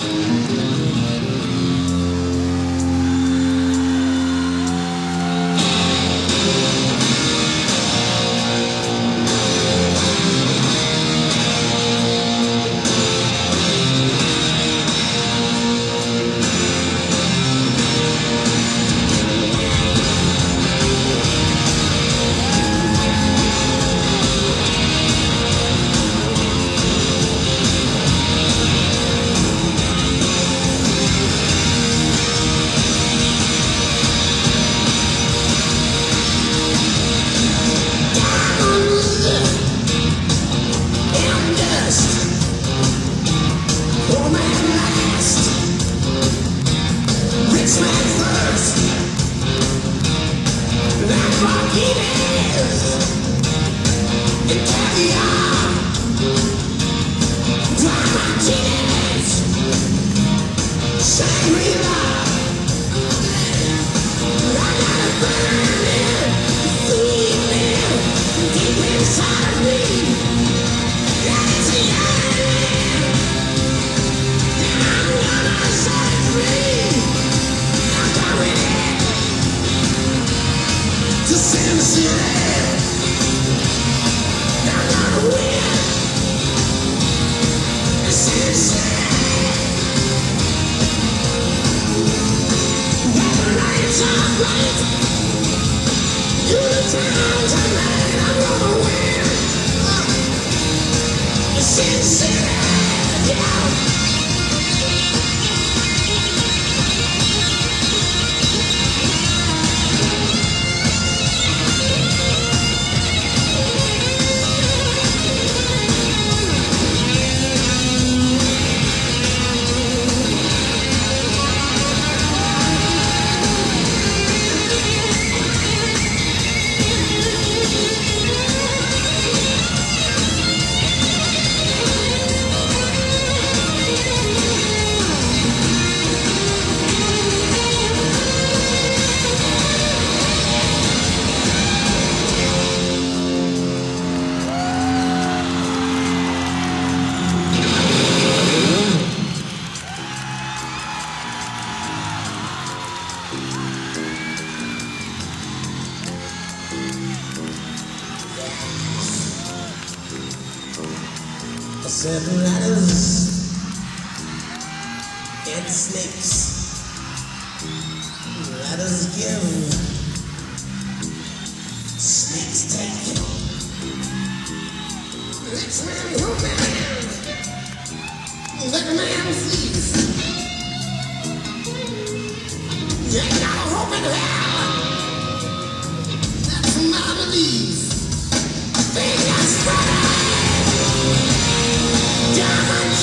Yes. Italia Sincere, yeah. Seven ladders and snakes. Ladders give, snakes take. Next man who man, that man sees. Ain't got hope in hell. That's my belief.